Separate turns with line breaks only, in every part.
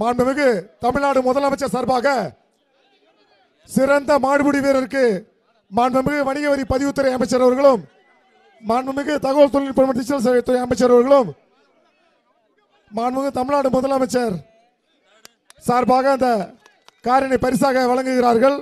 மாண்புமிகு தமிழ்நாடு முதலமைச்சர் சார்பாக சிறந்த மாடுபிடி வீரருக்கு மாண்புமிகு வணிக வரி பதிவுத்துறை அமைச்சர் அவர்களும் மாண்புமிகு தகவல் தொழில்நுட்ப டிஜிட்டல் சேவைத்துறை அமைச்சர் அவர்களும் மாண்புமிகு தமிழ்நாடு முதலமைச்சர் சார்பாக அந்த காரினை பரிசாக வழங்குகிறார்கள்.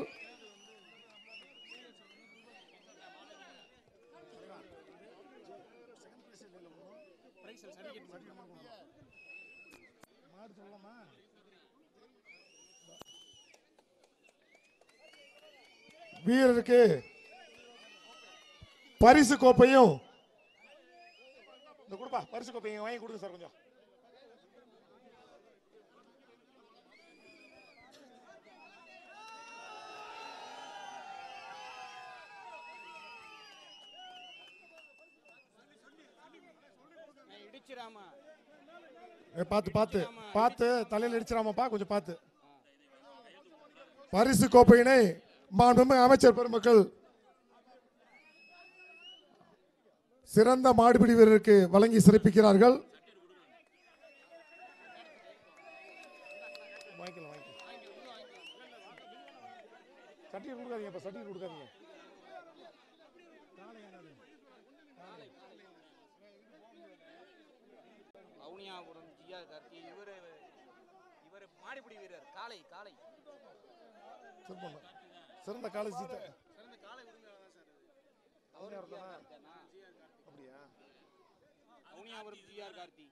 வீரருக்கு பரிசு கோப்பையும் இந்த கொடுப்பா பரிசு கோப்பையும் வாங்கி கொடுங்க சார் கொஞ்சம்.
பாத்து
பாத்து பார்த்து பார்த்து பார்த்து தலையில் அடிச்சிடாமப்பா கொஞ்சம் பார்த்து பரிசு கோப்பையினை மாண்புமிகு அமைச்சர் பெருமக்கள். சிறந்த மாடுபிடி வீரருக்கு வழங்கி சிறப்பிக்கிறார்கள்.
வவுனியாபுரம் ஜியா கார்த்தி இவர் இவர் மாடிப்பிடி வீரர் காளை
சிறப்பான. சிறந்த காலேஜ்?
ஜிஆர்
அப்படியா
வவுனியாபுரம் ஜிஆர் கார்த்தி